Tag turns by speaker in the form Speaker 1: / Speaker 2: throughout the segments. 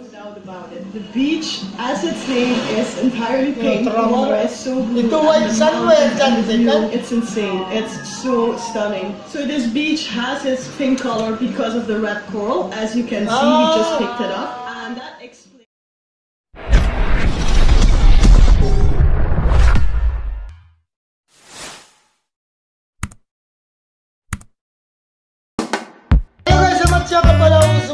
Speaker 1: No doubt about it. The beach, as its name, is entirely pink. The water is so blue.
Speaker 2: Ito,
Speaker 1: and
Speaker 2: white
Speaker 1: the
Speaker 2: sunway,
Speaker 1: mountains and the
Speaker 2: dyan,
Speaker 1: view. It's insane. It's so stunning. So this beach has its pink color because of the red coral. As you can see, we just picked it up.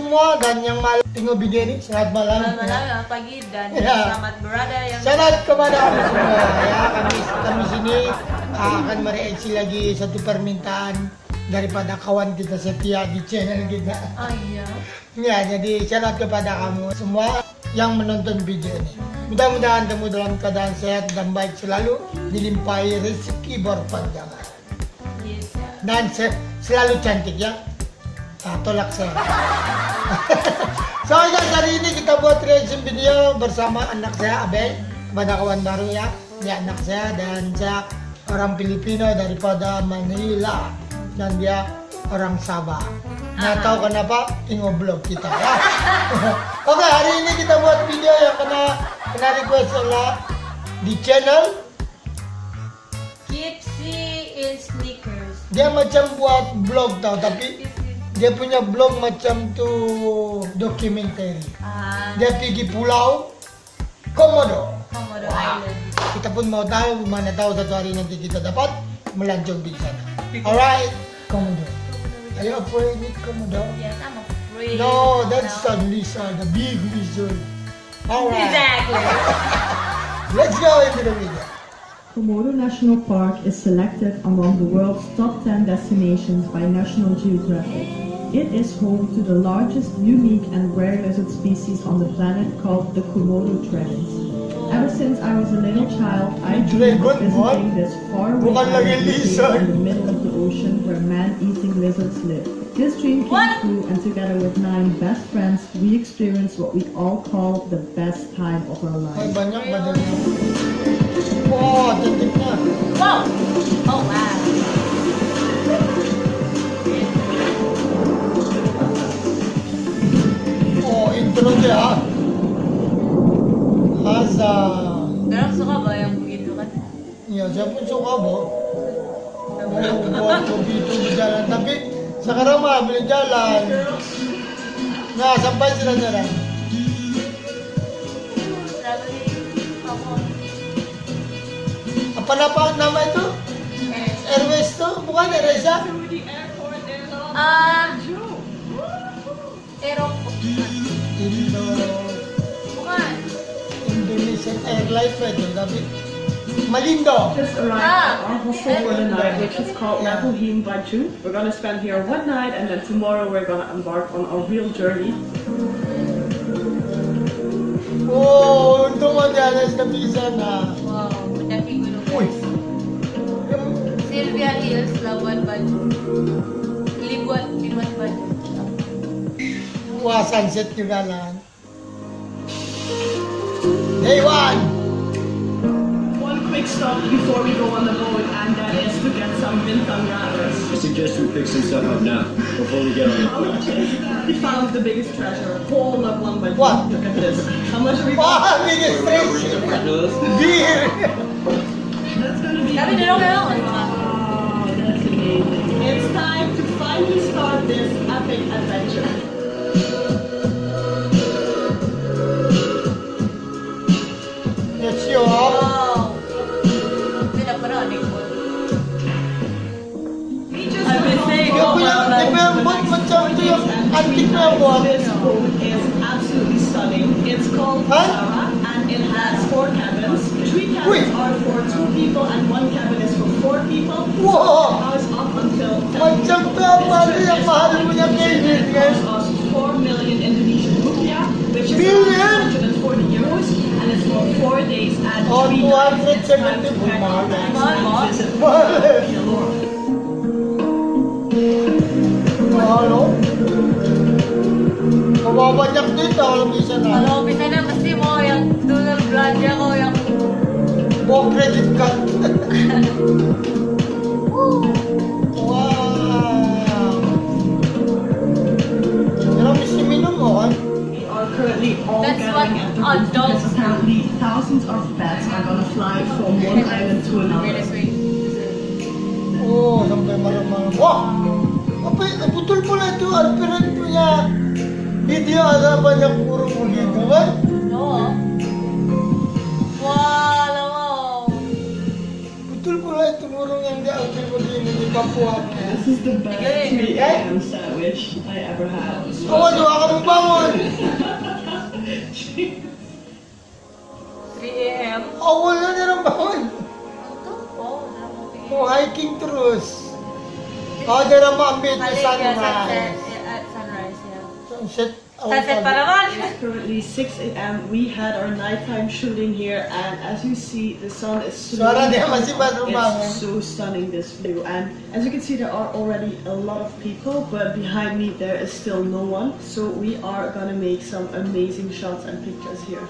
Speaker 2: Semua dan yang malam tengok begini selamat malam.
Speaker 3: Malam pagi dan
Speaker 2: Ya.
Speaker 3: selamat berada yang
Speaker 2: Selamat kepada kamu semua ya kami kami sini akan mereaksi lagi satu permintaan daripada kawan kita setia di channel kita.
Speaker 3: Oh iya.
Speaker 2: Ya, jadi syarat kepada kamu semua yang menonton video ini. Mudah-mudahan kamu dalam keadaan sehat dan baik selalu, dilimpahi rezeki berpanjangan.
Speaker 3: Yes. ya.
Speaker 2: Dan se- selalu cantik ya. Ah, tolak saya. so guys, hari ini kita buat reaction video bersama anak saya Abel kepada kawan baru ya. Dia anak saya dan saya orang Filipino daripada Manila dan dia orang Sabah. Nggak tahu kenapa ingoblog kita ya. Oke, hari ini kita buat video yang kena kena request oleh di channel
Speaker 3: Gypsy in sneakers.
Speaker 2: dia macam buat blog tau tapi dia punya blog macam tu documentary.
Speaker 3: Ah,
Speaker 2: Dia pergi pulau Komodo.
Speaker 3: Komodo
Speaker 2: Wah.
Speaker 3: Island.
Speaker 2: Kita pun mau tahu mana tahu satu hari nanti kita dapat melancong di sana. Alright, Komodo. You afraid with Komodo?
Speaker 3: Yes, I'm afraid.
Speaker 2: No, that's a lizard, the big lizard. Alright,
Speaker 3: Exactly.
Speaker 2: let's go into the video.
Speaker 1: Komodo National Park is selected among the world's top 10 destinations by National Geographic. It is home to the largest, unique, and rare lizard species on the planet called the Komodo dragons. Ever since I was a little child, I dreamed of
Speaker 2: Dragon, what?
Speaker 1: visiting this faraway island in the middle of the ocean where man-eating lizards live. This dream came
Speaker 3: What?
Speaker 1: true, and together with nine best friends, we experienced what we all call the best time of our
Speaker 2: Ay,
Speaker 1: lives.
Speaker 2: banyak badan oh, Wow, cantiknya.
Speaker 3: Wow. Oh wow.
Speaker 2: Dia. Asa.
Speaker 3: Pero suka ba yung begitu kan?
Speaker 2: Ya, saya pun suka, Bo. Mau buat begitu berjalan. Tapi sekarang mah boleh jalan. Nah, sampai sila jalan.
Speaker 3: Ako.
Speaker 2: Apa nama, nama itu? Airways tuh? Bukan Airways ya?
Speaker 3: Ah. Aeroport.
Speaker 2: and life medal. Malindo.
Speaker 1: Just arrived
Speaker 3: ah.
Speaker 1: at our hostel for the night, which is called
Speaker 2: yeah.
Speaker 1: Mabuhim Baju. We're gonna spend here one night and then tomorrow we're gonna embark on our real journey.
Speaker 2: Oh, untung ada napisan na.
Speaker 3: Wow, nakigulo.
Speaker 2: Uy.
Speaker 3: Sylvia Hills, Lawan Baju. Libuan, Labuan Bajo.
Speaker 2: Wow, sunset nyo na. A1! One
Speaker 1: quick stop before we go on the boat, and that is to get some vintangaras.
Speaker 4: I suggest we pick some stuff up now, before we get on the boat.
Speaker 1: We found the biggest treasure, all of one by
Speaker 2: What?
Speaker 1: Look at this. How much are we
Speaker 2: going biggest
Speaker 4: treasure!
Speaker 2: Dear!
Speaker 1: That's gonna be...
Speaker 3: Happy Dale
Speaker 1: Wow, that's amazing. It's time to finally start this epic adventure.
Speaker 2: Yung antik na yung boat.
Speaker 1: This is absolutely stunning. It's called
Speaker 2: Huh?
Speaker 1: And it has four cabins. Three cabins
Speaker 2: Wait.
Speaker 1: are for two people, and one cabin is for four people.
Speaker 2: Wow.
Speaker 1: House up until 10
Speaker 2: Macam tu apa tu mahal punya kredit kan?
Speaker 1: costs us 4 million Indonesian rupiah, which is
Speaker 2: Billion?
Speaker 1: 140 euros, and it's for four days and
Speaker 2: Oh,
Speaker 1: three nights.
Speaker 2: 270
Speaker 1: Time to pack our bags and visit.
Speaker 2: Mahal oh. Mababanyak dito kalau bisa na.
Speaker 3: Ano, bisa na kasi mo yung dollar belanja ko yung
Speaker 2: Buong credit card. wow. Pero mesti minum mo kan?
Speaker 1: We are currently currently all
Speaker 3: That's
Speaker 1: gathering
Speaker 3: what
Speaker 1: at the roof because
Speaker 3: adults do.
Speaker 1: apparently thousands of bats are gonna fly from one island to
Speaker 3: Wait,
Speaker 1: another.
Speaker 3: let's wait.
Speaker 2: Oh, sampai malam-malam. Wah, apa eh, betul pula itu Alfred punya video ada banyak burung begitu kan?
Speaker 3: No. Wow,
Speaker 2: Betul pula itu burung yang diambil begini di Papua.
Speaker 1: This is the best
Speaker 3: Okay.
Speaker 1: 3 a.m. sandwich I ever had.
Speaker 2: Awas doa kamu bangun.
Speaker 3: 3 a.m.
Speaker 2: Awalnya dia orang bangun.
Speaker 3: Oh,
Speaker 2: Mau hiking terus. Oh, dia mau ambil di
Speaker 3: ya,
Speaker 2: sunrise.
Speaker 3: ya, ya.
Speaker 2: Sunset.
Speaker 3: Sunset pa naman.
Speaker 1: Currently 6 a.m. We had our nighttime shooting here, and as you see, the sun is
Speaker 2: Suara dia masih baru bangun.
Speaker 1: It's so stunning this view, and as you can see, there are already a lot of people, but behind me there is still no one. So we are gonna make some amazing shots and pictures here.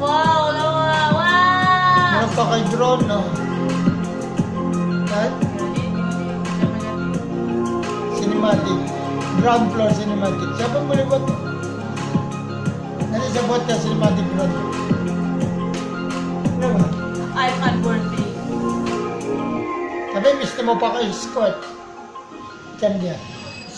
Speaker 3: Wow, Noah, wow.
Speaker 2: Napaka-drone, no? Kan? Cinematic. Ground floor cinematic. Siapa boleh buat? Nanti saya buat ya cinematic ground floor. Kenapa?
Speaker 3: I'm unworthy.
Speaker 2: Tapi mesti mau pakai skirt. Kan dia.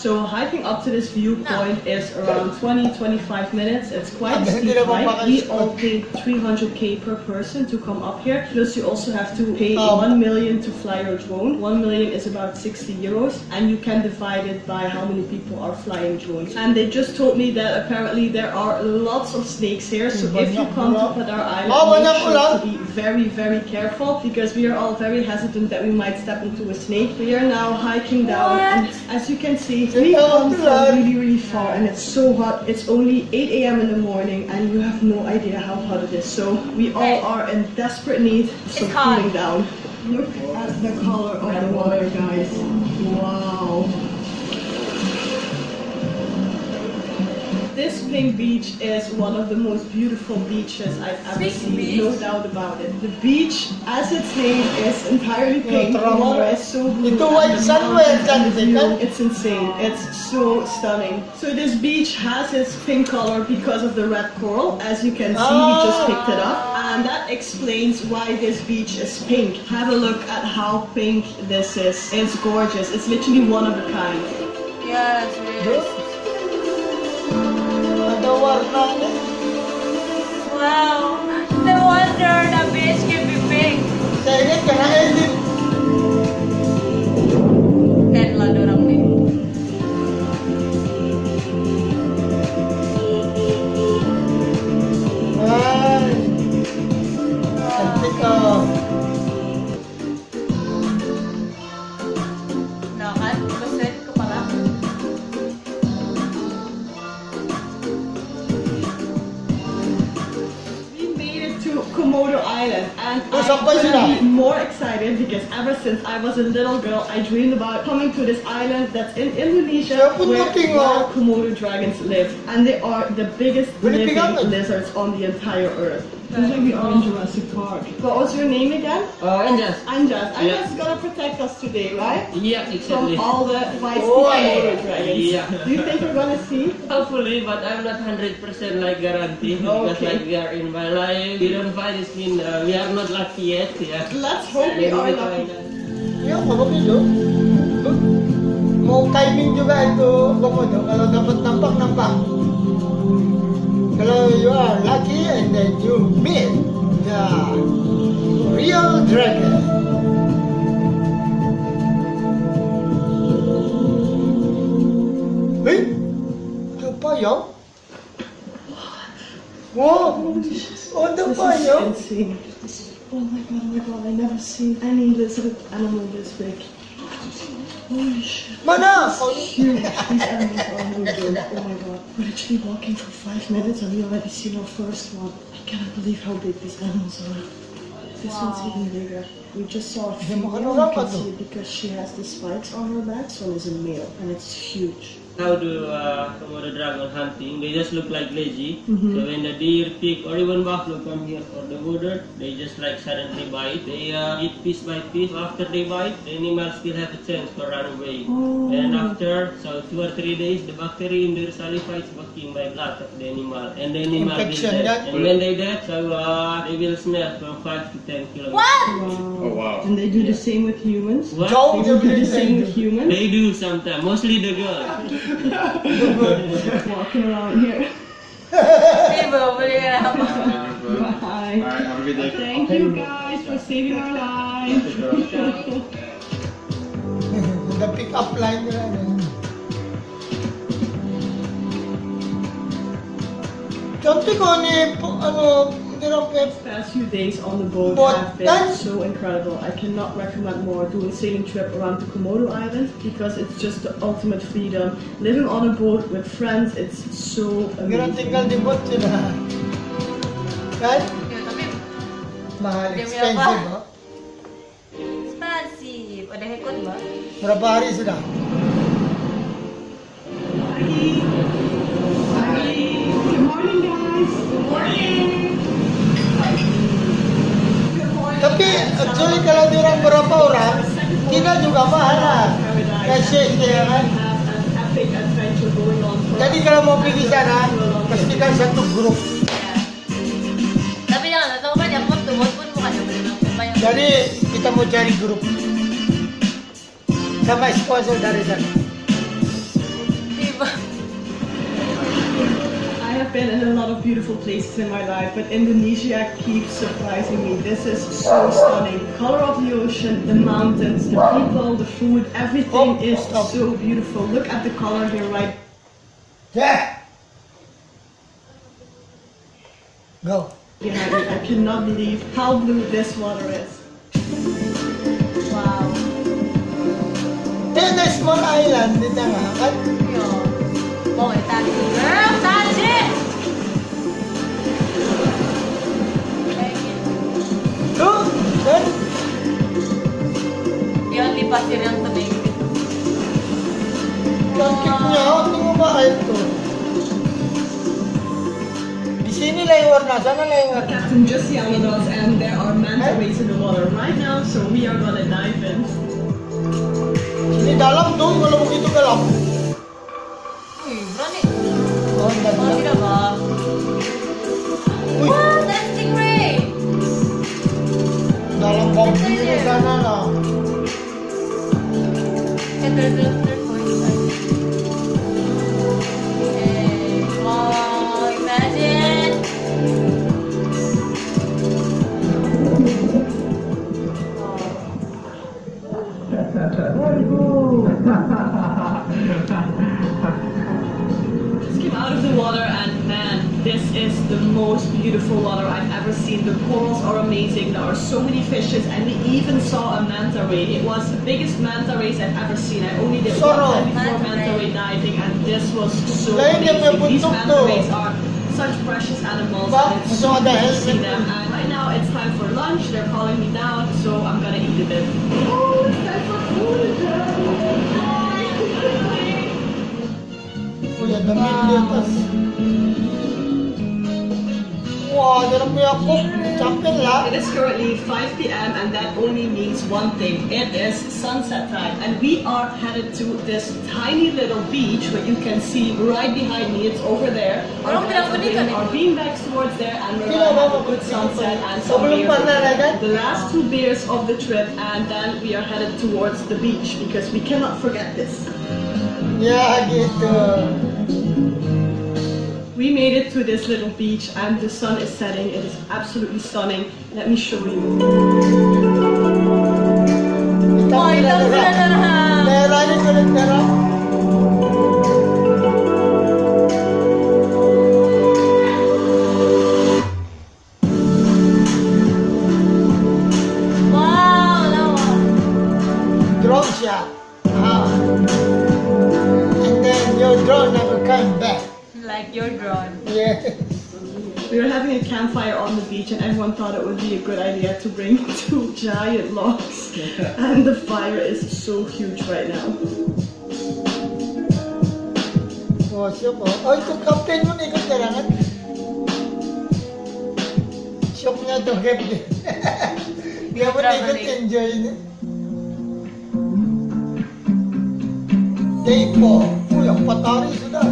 Speaker 1: So hiking up to this viewpoint is around 20-25 minutes. It's quite a steep
Speaker 2: hindi
Speaker 1: hike. We all paid 300k per person to come up here. Plus you also have to pay
Speaker 2: Um,
Speaker 1: 1 million to fly your drone. 1 million is about 60 euros and you can divide it by how many people are flying drones. And they just told me that apparently there are lots of snakes here. So if you come to
Speaker 2: pula.
Speaker 1: Padar Island,
Speaker 2: Oh,
Speaker 1: make sure to be very, very careful because we are all very hesitant that we might step into a snake. We are now hiking down and as you can see, we
Speaker 2: Tingnan
Speaker 1: come
Speaker 2: mo
Speaker 1: from
Speaker 2: lang.
Speaker 1: really, really far and it's so hot. It's only 8 a.m. in the morning and you have no idea how hot it is. So we all are in desperate need of some cooling down. Look at the color of the water, guys. Wow. This pink beach is one of the most beautiful beaches I've ever
Speaker 3: Pink
Speaker 1: seen,
Speaker 3: beach?
Speaker 1: no doubt about it. The beach, as its name, is entirely pink. The water is so blue.
Speaker 2: Ito white
Speaker 1: the
Speaker 2: sunway
Speaker 1: mountains and the view. It's insane. It's so stunning. So this beach has its pink color because of the red coral. As you can see, we just ah. picked it up. And that explains why this beach is pink. Have a look at how pink this is. It's gorgeous. It's literally one of a kind.
Speaker 3: Yes,
Speaker 2: Bro.
Speaker 3: yes. Wow. No wonder the beach can be pink.
Speaker 2: Saya ingat kena edit.
Speaker 1: And
Speaker 2: Oh,
Speaker 1: I couldn't be more excited because ever since I was a little girl I dreamed about coming to this island that's in Indonesia where wild. Komodo dragons live and they are the biggest living lizards on the entire earth. Seems like are in Jurassic Park. What was your name again?
Speaker 5: Oh, Anjas.
Speaker 1: Anjas.
Speaker 5: Yeah.
Speaker 1: Anjas is gonna protect us today, right?
Speaker 5: Yeah,
Speaker 1: From
Speaker 5: exactly.
Speaker 1: all the feisty
Speaker 2: Oh,
Speaker 1: Komodo dragons.
Speaker 5: Yeah.
Speaker 1: Do you think we're gonna see?
Speaker 5: Hopefully, but I'm not 100% like guarantee because
Speaker 1: Okay.
Speaker 5: like we are in Malay, we don't find this mean uh, we are not lucky yet. Yeah.
Speaker 1: Let's hope we are lucky.
Speaker 2: Ya, bagus itu. Mau timing juga itu komodo. Kalau dapat nampak nampak. Kalau you are lucky and then you meet the real dragon. Hei, ada payung? Wow, oh ada
Speaker 1: This
Speaker 2: payung.
Speaker 1: is insane. Oh my god, oh my god, I never seen any lizard animal this big. Holy shit.
Speaker 2: Mana?
Speaker 1: Huge. These animals are no joke. Oh my god. We're literally walking for five minutes and we already seen our first one. I cannot believe how big these animals are. This one's even bigger. We just saw a female. You can see it because she has the spikes on her back. One is a male and it's huge.
Speaker 5: How to uh, Komodo dragon hunting. They just look like lazy.
Speaker 1: Mhm.
Speaker 5: So when the deer, pig, or even buffalo come here for the border, they just like suddenly bite. They uh, eat piece by piece. After they bite, the animal still have a chance to run away.
Speaker 1: Oh.
Speaker 5: And after so two or three days, the bacteria in their saliva is working by blood of the animal, and the animal will
Speaker 2: Infection,
Speaker 5: dead.
Speaker 2: yeah.
Speaker 5: And when they dead, so uh, they will smell from five to ten kilometers.
Speaker 3: What?
Speaker 4: Oh, wow.
Speaker 1: And they do the same with humans?
Speaker 5: What?
Speaker 2: Joe,
Speaker 1: They do the
Speaker 2: believe
Speaker 1: same
Speaker 2: they
Speaker 1: with
Speaker 2: do.
Speaker 1: humans?
Speaker 5: They do sometimes, mostly the girl.
Speaker 1: Walking around here.
Speaker 3: Diba, bali ka na ako.
Speaker 1: Bye.
Speaker 4: Alright, have a good day.
Speaker 1: Thank you guys for saving our lives.
Speaker 2: The pick-up line nila. ano. Sabi ko ni, po- ano, hindi lang pwede.
Speaker 1: past few days on the boat
Speaker 2: But
Speaker 1: have been
Speaker 2: that's-
Speaker 1: so incredible. I cannot recommend more doing a sailing trip around the Komodo Island because it's just the ultimate freedom. Living on a boat with friends, it's so amazing.
Speaker 2: tinggal di bot sila. Right?
Speaker 3: Yun, tapi,
Speaker 2: Mahal,
Speaker 3: Hindi mo
Speaker 2: expensive,
Speaker 3: yan
Speaker 2: ha?
Speaker 3: expensive. Ada hekot ba?
Speaker 2: Berapa hari sudah?
Speaker 1: Good morning, guys. Good morning.
Speaker 2: Tapi actually kalau diorang berapa orang, kita juga mahal lah. Kasi ya kan. Jadi kalau mau pergi sana, pastikan satu grup.
Speaker 3: Tapi jangan, tahu kan yang tumot pun bukan yang.
Speaker 2: Jadi kita mau cari grup. Sama sponsor dari sana.
Speaker 3: Diba?
Speaker 1: I have been in a lot of beautiful places in my life, but Indonesia keeps surprising me. This is so stunning. Color of the ocean, the mountains, the people, the food, everything
Speaker 2: Oh,
Speaker 1: is
Speaker 2: stop.
Speaker 1: so beautiful. Look at the color here, right?
Speaker 2: Yeah. Go.
Speaker 1: behind me. I cannot believe how blue this water is.
Speaker 3: Wow.
Speaker 2: Then the small island di tengah kan.
Speaker 3: Yun. Wow, eh. Girl, tali!
Speaker 2: Yang warna.
Speaker 1: Captain just yelled at us, and there are manta rays in the water right now, so we are gonna dive in.
Speaker 2: Sini dalam tuh, kalau begitu gelap.
Speaker 3: Uy, berani.
Speaker 2: Oh, enggak,
Speaker 3: Oh,
Speaker 2: enggak.
Speaker 3: tidak ba?
Speaker 2: Wih,
Speaker 3: That's stingray!
Speaker 2: dalam bau biru sana lah.
Speaker 3: Eh,
Speaker 1: ray. It was the biggest manta rays I've ever seen. I only did one
Speaker 2: Sorrow.
Speaker 1: time before
Speaker 3: Manta
Speaker 1: manta
Speaker 3: ray.
Speaker 1: diving, and this was so
Speaker 2: Lain dia punya
Speaker 1: amazing. These manta rays are such precious animals, and it's
Speaker 2: so
Speaker 1: good to see them. And right now it's time for lunch. They're calling me down, so I'm gonna eat a bit. Oh, it's time for food.
Speaker 2: Oh ya, demi di atas. Wah, dia punya kok, capek lah.
Speaker 1: It is currently 5 p.m. and that only means one thing. It is sunset time and we are headed to this tiny little beach where you can see right behind me. It's over there. Our
Speaker 3: Walang
Speaker 1: guys are
Speaker 3: pinapunikan
Speaker 1: bringing
Speaker 3: eh.
Speaker 1: our beanbags towards there and we're gonna
Speaker 2: ba
Speaker 1: have a good sunset and some
Speaker 2: Sebelum
Speaker 1: beers.
Speaker 2: pernah lah kan?
Speaker 1: The last two beers of the trip and then we are headed towards the beach because we cannot forget this.
Speaker 2: Ya gitu.
Speaker 1: We made it to this little beach and the sun is setting. It is absolutely stunning. Let me show you.
Speaker 3: Oh,
Speaker 2: Yeah.
Speaker 1: We were having a campfire on the beach and everyone thought it would be a good idea to bring two giant logs. and the fire is so huge right now.
Speaker 2: Oh, syok oh. Oh, ito captain mo na ikot karangan. Syok niya ito, captain. Hindi mo na ikot enjoy niya. Day po. Uy, ang patari sila.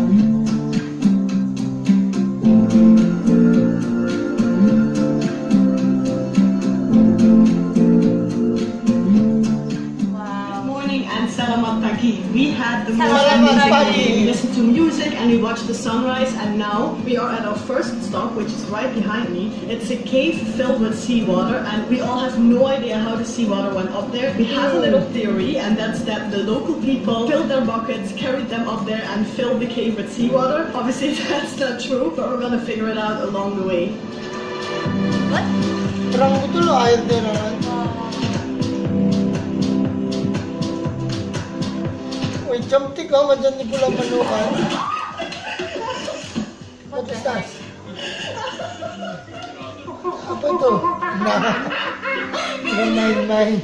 Speaker 1: We had the morning
Speaker 2: pagi.
Speaker 1: we listened to music and we watched the sunrise and now we are at our first stop which is right behind me. It's a cave filled with seawater and we all have no idea how the seawater went up there. We have a little theory and that's that the local people filled their buckets, carried them up there and filled the cave with seawater. Obviously that's not true but we're gonna figure it out along the way.
Speaker 3: What?
Speaker 2: Uy, cantik oh, macam ni pula manukan. What is that? Apa itu? Nah, Jangan main-main.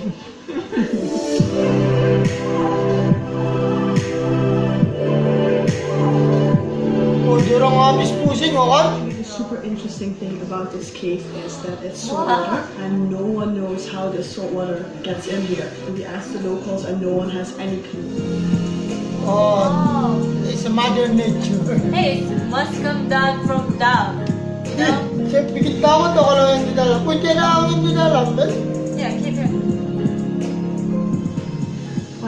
Speaker 2: Oh, dia orang habis pusing?
Speaker 1: The super interesting thing about this cave is that it's saltwater and no one knows how the salt water gets in here. We asked the locals and no one has any clue.
Speaker 2: Oh, it's a mother nature.
Speaker 3: Hey, it must come down from down. You know?
Speaker 2: Siya, pikit banget ako lang yung. Kung tiyan na ang hindi dinalam,
Speaker 3: Yeah, keep it.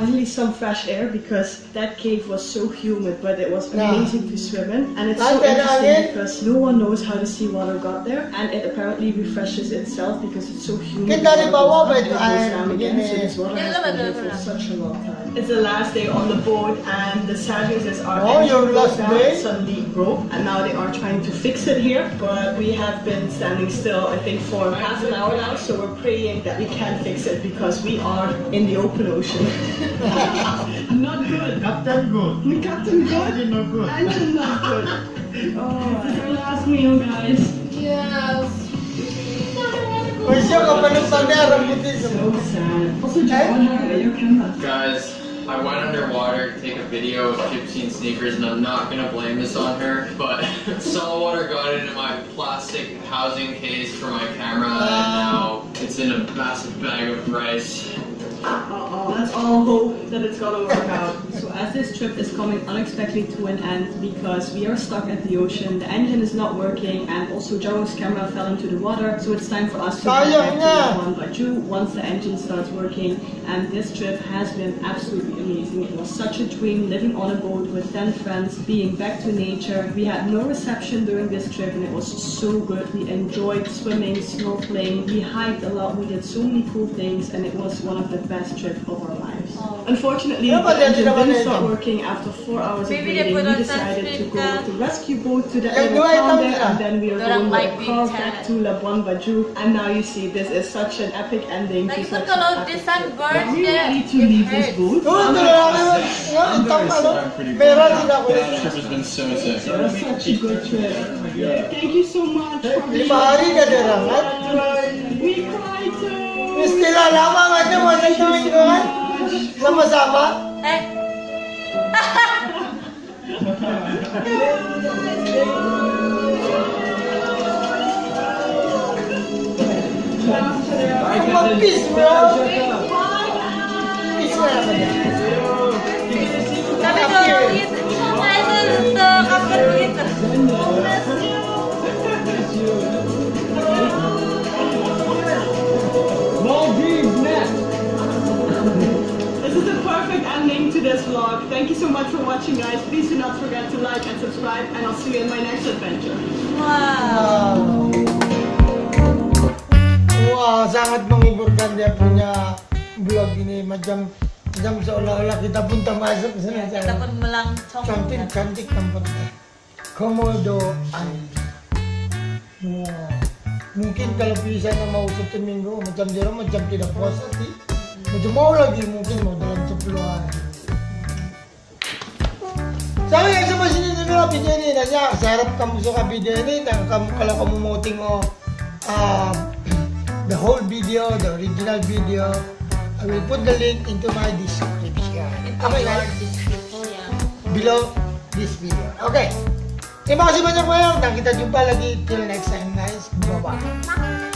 Speaker 1: Finally, some fresh air because that cave was so humid, but it was
Speaker 2: Yeah.
Speaker 1: amazing to swim in. And it's so
Speaker 2: Like that
Speaker 1: interesting
Speaker 2: again?
Speaker 1: because no one knows how the seawater got there, and it apparently refreshes itself because it's so humid.
Speaker 2: Kita dari bawah,
Speaker 1: It goes
Speaker 2: I-
Speaker 1: down again, so this water has been here for such a long time. It's the last day on the boat, and the sad news is our
Speaker 2: Oh,
Speaker 1: engine
Speaker 2: your last
Speaker 1: down,
Speaker 2: day?
Speaker 1: suddenly broke, and now they are trying to fix it here. But we have been standing still, I think, for half an hour now. So we're praying that we can fix it because we are in the open ocean. not good.
Speaker 6: Captain good.
Speaker 1: Captain good.
Speaker 6: Engine not good.
Speaker 1: Engine not good. Oh, this is our last meal, guys.
Speaker 3: Yes.
Speaker 2: kung siya kapanumpang niya, rambutin
Speaker 1: So sad. Also, ¿Eh? John, your camera.
Speaker 7: Guys, I went underwater to take a video of Gypsy and sneakers, and I'm not gonna blame this on her, but saltwater got into my plastic housing case for my camera, and now it's in a massive bag of rice.
Speaker 1: Uh-oh, let's all hope that it's gonna work out. So as this trip is coming unexpectedly to an end because we are stuck at the ocean, the engine is not working, and also Jaro's camera fell into the water, so it's time for us to head back to
Speaker 2: na.
Speaker 1: Labuan Bajo once the engine starts working. And this trip has been absolutely amazing. It was such a dream living on a boat with 10 friends, being back to nature. We had no reception during this trip, and it was so good. We enjoyed swimming, snorkeling, we hiked a lot, we did so many cool things, and it was one of the best trip of our lives. Unfortunately,
Speaker 2: Yeah, but
Speaker 1: the
Speaker 2: then
Speaker 1: engine
Speaker 2: you know
Speaker 1: didn't
Speaker 2: they
Speaker 1: start working after four hours of waiting. We decided to go
Speaker 3: cap.
Speaker 1: to rescue boat to the
Speaker 2: Yeah,
Speaker 1: area
Speaker 2: do I
Speaker 1: down
Speaker 2: tell
Speaker 1: there, and then we are going
Speaker 3: might
Speaker 1: with a car back to Labuan Bajo. And now you see, this is such an epic ending. to
Speaker 3: Like,
Speaker 1: such
Speaker 3: look
Speaker 1: an epic trip.
Speaker 3: sunburn
Speaker 1: Are we
Speaker 3: there.
Speaker 1: ready to
Speaker 3: It
Speaker 1: leave this boat?
Speaker 2: Oo, ito na lang naman. Nga,
Speaker 6: I'm very
Speaker 2: ano,
Speaker 6: sad, I'm pretty good.
Speaker 2: sila ko.
Speaker 6: This trip has been so sick.
Speaker 1: It was such a good trip. Thank you so much for being
Speaker 2: Lima hari.
Speaker 1: We cried too.
Speaker 2: Miss Tila, lama nga niya, wala tuwing doon. Sama-sama.
Speaker 3: Eh,
Speaker 2: Ang mag-peace, bro. Peace na naman yan.
Speaker 3: sabi ko lang dito. Ano ito? Kapag dito.
Speaker 1: Ending to this vlog. Thank you so much for watching, guys. Please do not forget to like and subscribe, and I'll see you in my next adventure.
Speaker 3: Wow.
Speaker 2: Wow. Sangat menghiburkan dia punya vlog ini macam macam seolah-olah kita pun termasuk sana.
Speaker 3: Kita pun melancong.
Speaker 2: cantik cantik tempatnya. Komodo Island. Wow. Mungkin kalau bisa mau satu minggu macam dia macam tidak puasa sih. Macam mau lagi mungkin mau dalam 10 hari. Sabi yang sama sini dulu lah video ini nanya saya harap kamu suka video ini dan kamu kalau kamu mau tengok uh, the whole video, the original video, I will put the link into my description. Okay guys, below this video. Okay. Terima kasih banyak banyak dan kita jumpa lagi till next time guys. Bye bye.